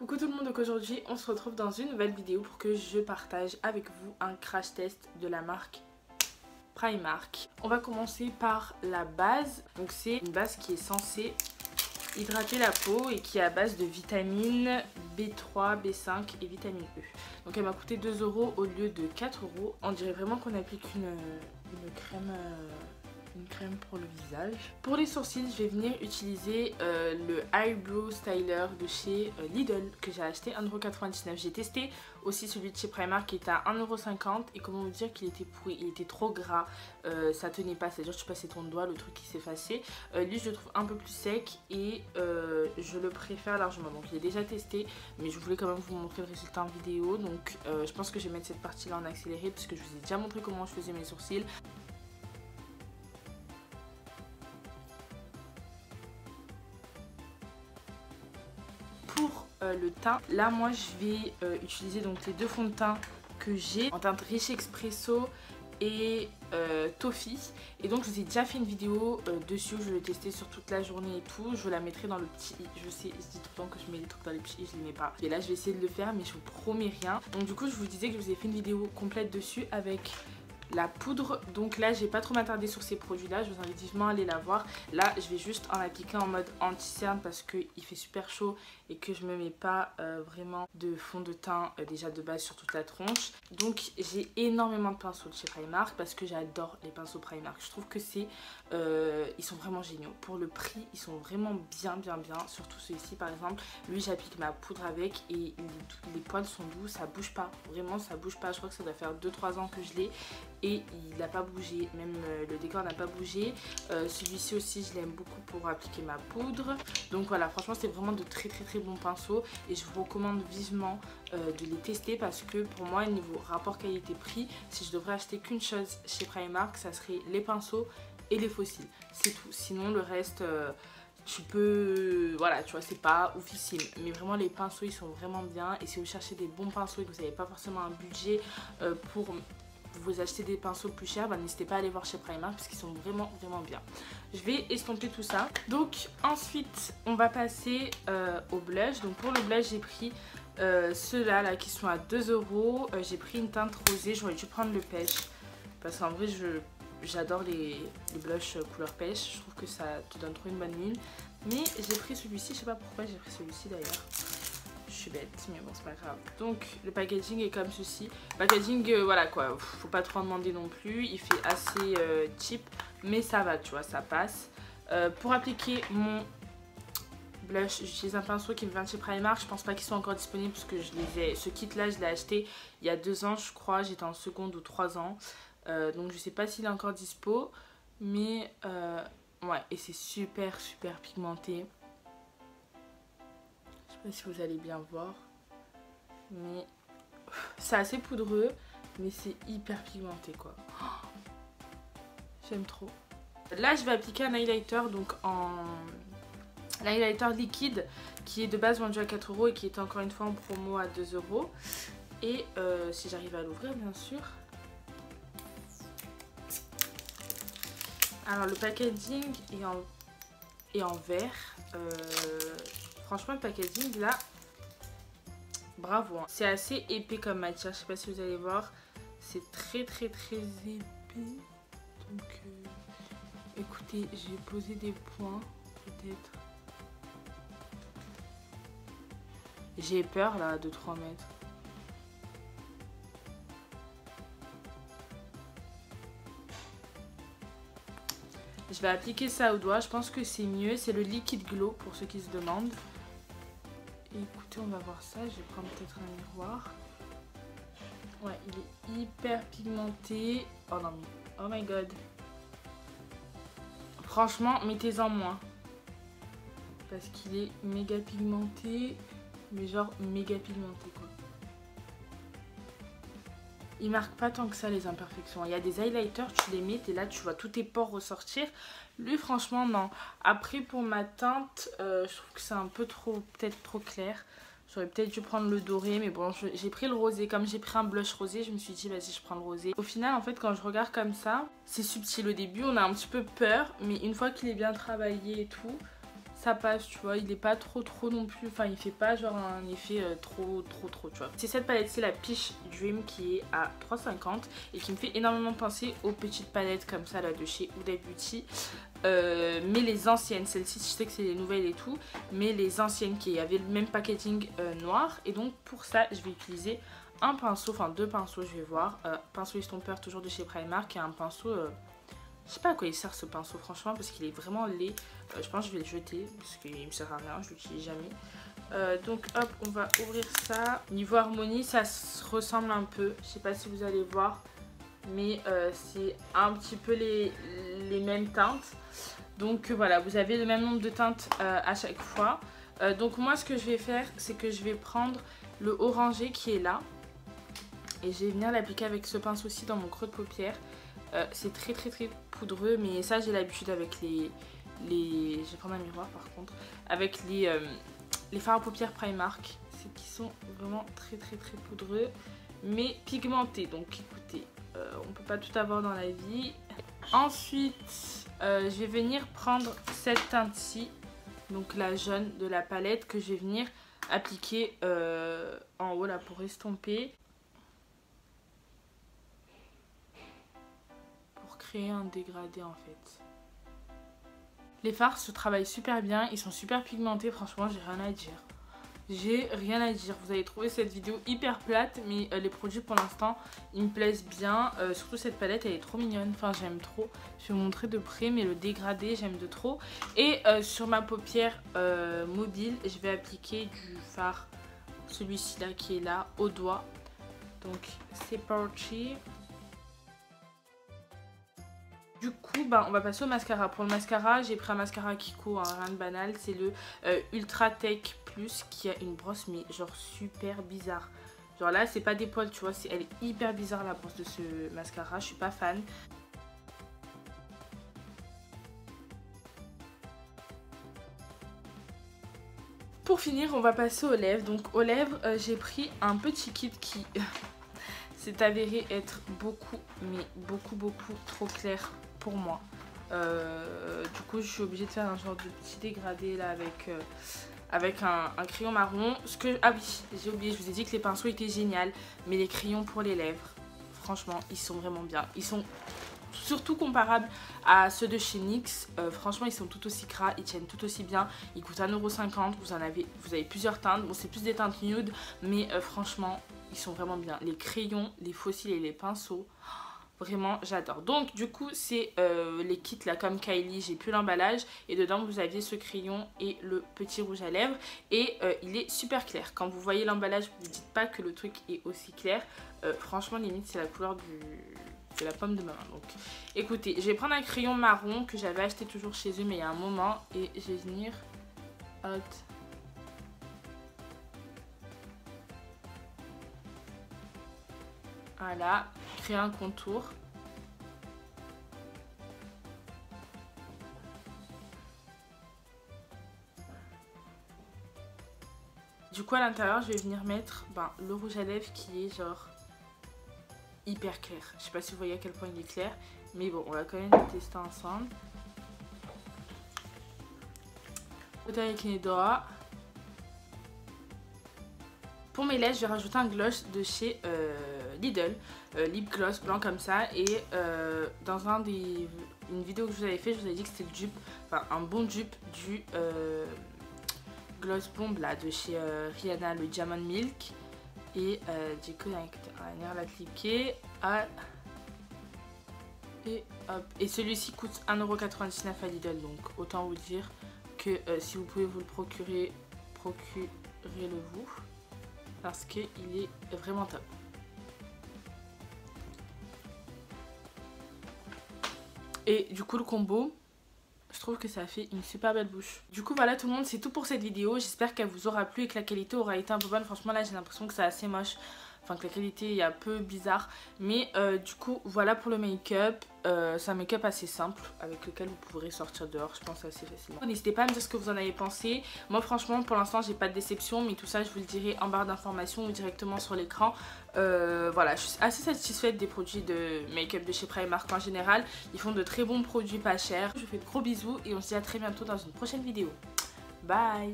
Coucou tout le monde, donc aujourd'hui on se retrouve dans une nouvelle vidéo pour que je partage avec vous un crash test de la marque Primark. On va commencer par la base, donc c'est une base qui est censée hydrater la peau et qui est à base de vitamines B3, B5 et vitamine E. Donc elle m'a coûté 2 euros au lieu de 4 euros. On dirait vraiment qu'on applique une, une crème... Euh, une crème pour le visage. Pour les sourcils, je vais venir utiliser euh, le Eyebrow Styler de chez euh, Lidl que j'ai acheté 1,99€. J'ai testé aussi celui de chez Primark qui était à 1,50€ et comment vous dire qu'il était pourri, il était trop gras, euh, ça tenait pas, c'est-à-dire tu passais ton doigt, le truc qui s'effaçait. lui je le trouve un peu plus sec et je le préfère largement. Donc je l'ai déjà testé mais je voulais quand même vous montrer le résultat en vidéo. Donc je pense que je vais mettre cette partie là en accéléré puisque je vous ai déjà montré comment je faisais mes sourcils. Euh, le teint. Là, moi, je vais euh, utiliser donc les deux fonds de teint que j'ai en teinte riche expresso et euh, toffee. Et donc je vous ai déjà fait une vidéo dessus. Je l'ai testé sur toute la journée et tout. Je la mettrai dans le petit je sais je dis tout le temps que je mets les trucs dans les petits je les mets pas. Et là je vais essayer de le faire mais je vous promets rien. Donc du coup je vous disais que je vous ai fait une vidéo complète dessus avec la poudre. Donc là, j'ai pas trop m'attarder sur ces produits-là. Je vous invite vivement à aller la voir. Là, je vais juste en appliquer en mode anti-cerne parce qu'il fait super chaud et que je me mets pas euh, vraiment de fond de teint euh, déjà de base sur toute la tronche. Donc j'ai énormément de pinceaux de chez Primark parce que j'adore les pinceaux Primark. Je trouve que c'est... Euh, ils sont vraiment géniaux. Pour le prix, ils sont vraiment bien bien bien. Surtout celui-ci par exemple. Lui, j'applique ma poudre avec et les, poils sont doux. Ça bouge pas. Vraiment, ça bouge pas. Je crois que ça doit faire 2-3 ans que je l'ai et il n'a pas bougé, même euh, le décor n'a pas bougé. Euh, celui-ci aussi je l'aime beaucoup pour appliquer ma poudre. Donc voilà, franchement c'est vraiment de très très très bons pinceaux et je vous recommande vivement euh, de les tester parce que pour moi niveau rapport qualité-prix, si je devrais acheter qu'une chose chez Primark, ça serait les pinceaux et les fossiles. C'est tout, sinon le reste... tu peux voilà tu vois c'est pas oufissime mais vraiment les pinceaux ils sont vraiment bien et si vous cherchez des bons pinceaux et que vous n'avez pas forcément un budget pour vous achetez des pinceaux plus chers, bah, n'hésitez pas à aller voir chez Primark parce qu'ils sont vraiment vraiment bien. Je vais estomper tout ça. Donc ensuite on va passer euh, au blush. Donc pour le blush j'ai pris euh, ceux-là là, qui sont à 2 euros. Euh, j'ai pris une teinte rosée, j'aurais dû prendre le pêche. Parce qu'en vrai j'adore les, les blushs couleur pêche. Je trouve que ça te donne trop une bonne mine. Mais j'ai pris celui-ci, je sais pas pourquoi j'ai pris celui-ci d'ailleurs suis bête, mais bon, c'est pas grave. Donc, le packaging est comme ceci. Packaging, euh, voilà quoi, faut pas trop en demander non plus. Il fait assez euh, cheap, mais ça va, tu vois, ça passe. Euh, pour appliquer mon blush, j'utilise un pinceau qui me vient de chez Primark. Je pense pas qu'ils sont encore disponibles parce que je les ai... Ce kit-là, je l'ai acheté il y a deux ans, je crois. J'étais en seconde ou trois ans. donc, je sais pas s'il est encore dispo. Mais, ouais, et c'est super, super pigmenté si vous allez bien voir. Mais c'est assez poudreux, mais c'est hyper pigmenté quoi. J'aime trop. Là, je vais appliquer un highlighter donc en highlighter liquide qui est de base vendu à 4 euros et qui est encore une fois en promo à 2 euros. Et euh, si j'arrive à l'ouvrir, bien sûr. Alors, le packaging est en, est en. Euh, Franchement, le packaging là, bravo. Hein. C'est assez épais comme matière. Je sais pas si vous allez voir. C'est très très très épais. Donc, euh, écoutez, j'ai posé des points peut-être. J'ai peur là de 3 mètres. Je vais appliquer ça au doigt. Je pense que c'est mieux. C'est le liquide glow pour ceux qui se demandent écoutez, on va voir ça. Je vais prendre peut-être un miroir. Ouais, il est hyper pigmenté. Oh non, oh my god. Franchement, mettez-en moins. Parce qu'il est méga pigmenté. Mais genre méga pigmenté quoi. Il marque pas tant que ça les imperfections. Il y a des highlighters, tu les mets et là tu vois tous tes pores ressortir. Lui franchement non. Après pour ma teinte, euh, je trouve que c'est un peu trop, peut-être trop clair. J'aurais peut-être dû prendre le doré mais bon j'ai pris le rosé. Comme j'ai pris un blush rosé je me suis dit vas-y je prends le rosé. Au final en fait quand je regarde comme ça c'est subtil au début on a un petit peu peur mais une fois qu'il est bien travaillé et tout ça passe, tu vois. Il est pas trop trop non plus, enfin il fait pas genre un effet euh, trop trop trop, tu vois. C'est cette palette, c'est la Peach Dream qui est à 3,50 et qui me fait énormément penser aux petites palettes comme ça là de chez Huda Beauty. Euh, mais les anciennes, celles-ci je sais que c'est les nouvelles et tout, mais les anciennes qui avaient le même packaging euh, noir. Et donc pour ça, je vais utiliser un pinceau, enfin deux pinceaux, je vais voir. pinceau estompeur toujours de chez Primark et un pinceau je sais pas à quoi il sert ce pinceau franchement parce qu'il est vraiment laid. Euh, je pense que je vais le jeter parce qu'il me sert à rien, je l'utilise jamais. Euh, donc hop, on va ouvrir ça. Niveau harmonie, ça se ressemble un peu. Je sais pas si vous allez voir. Mais euh, c'est un petit peu les, les mêmes teintes. Donc voilà, vous avez le même nombre de teintes à chaque fois. donc moi ce que je vais faire, c'est que je vais prendre le orangé qui est là. Et je vais venir l'appliquer avec ce pinceau-ci dans mon creux de paupière. c'est très très très poudreux, mais ça j'ai l'habitude avec les... les... Je vais prendre un miroir par contre. Avec les, euh, les fards à paupières Primark. C'est qui sont vraiment très très très poudreux, mais pigmentés. Donc écoutez, euh, on peut pas tout avoir dans la vie. Ensuite, euh, je vais venir prendre cette teinte-ci, donc la jaune de la palette, que je vais venir appliquer en haut là pour estomper. Un dégradé en fait. Les fards se travaillent super bien, ils sont super pigmentés, franchement j'ai rien à dire. J'ai rien à dire, vous avez trouvé cette vidéo hyper plate mais euh, les produits pour l'instant ils me plaisent bien. Euh, surtout cette palette elle est trop mignonne, enfin j'aime trop. Je vais vous montrer de près mais le dégradé j'aime de trop. Et euh, sur ma paupière mobile je vais appliquer du fard, celui-ci là qui est là au doigt. Donc c'est parti. Du coup, bah, on va passer au mascara. Pour le mascara, j'ai pris un mascara Kiko, un rien de banal. C'est le euh, Ultra Tech Plus qui a une brosse, mais genre super bizarre. Genre là, c'est pas des poils, tu vois. Elle est hyper bizarre la brosse de ce mascara. Je suis pas fan. Pour finir, on va passer aux lèvres. Donc aux lèvres, euh, j'ai pris un petit kit qui s'est avéré être beaucoup, mais beaucoup, beaucoup trop clair pour moi. Euh, du coup, je suis obligée de faire un genre de petit dégradé là avec, euh, avec un, crayon marron. Ah oui, j'ai oublié, je vous ai dit que les pinceaux étaient géniaux, mais les crayons pour les lèvres, franchement, ils sont vraiment bien. Ils sont surtout comparables à ceux de chez NYX. Euh, franchement, ils sont tout aussi gras, ils tiennent tout aussi bien. Ils coûtent 1,50€, vous en avez, vous avez plusieurs teintes. Bon, c'est plus des teintes nude, mais franchement, ils sont vraiment bien. Les crayons, les fossiles et les pinceaux... Vraiment, j'adore. Donc, du coup, c'est euh, les kits là comme Kylie. J'ai plus l'emballage. Et dedans, vous aviez ce crayon et le petit rouge à lèvres. Et euh, il est super clair. Quand vous voyez l'emballage, vous ne dites pas que le truc est aussi clair. Euh, franchement, limite, c'est la couleur de la pomme de ma main. Donc, écoutez, je vais prendre un crayon marron que j'avais acheté toujours chez eux, mais il y a un moment. Et je vais venir... Hot. Voilà, un contour. Du coup à l'intérieur je vais venir mettre ben, le rouge à lèvres qui est genre hyper clair. Je sais pas si vous voyez à quel point il est clair. Mais bon on va quand même tester ensemble. Avec les doigts. Pour mes lèvres je vais rajouter un gloss de chez euh, Lidl, euh, lip gloss blanc comme ça. Et euh, dans une vidéo que je vous avais fait, je vous avais dit que c'était le dupe, enfin un bon dupe du euh, gloss bomb là de chez Rihanna, le Diamond Milk. Et du coup, on va. À... Et hop. Et celui-ci coûte 1,99€ à Lidl, donc autant vous dire que si vous pouvez vous le procurer, procurez-le vous parce qu'il est vraiment top. Et du coup le combo, je trouve que ça fait une super belle bouche. Du coup voilà tout le monde, c'est tout pour cette vidéo. J'espère qu'elle vous aura plu et que la qualité aura été un peu bonne. Franchement là j'ai l'impression que c'est assez moche enfin que la qualité est un peu bizarre. Mais euh, du coup, voilà pour le make-up. Euh, c'est un make-up assez simple avec lequel vous pourrez sortir dehors, je pense assez facilement. N'hésitez pas à me dire ce que vous en avez pensé. Moi franchement, pour l'instant, j'ai pas de déception, mais tout ça, je vous le dirai en barre d'informations ou directement sur l'écran. Euh, voilà, je suis assez satisfaite des produits de make-up de chez Primark en général. Ils font de très bons produits pas chers. Je vous fais de gros bisous et on se dit à très bientôt dans une prochaine vidéo. Bye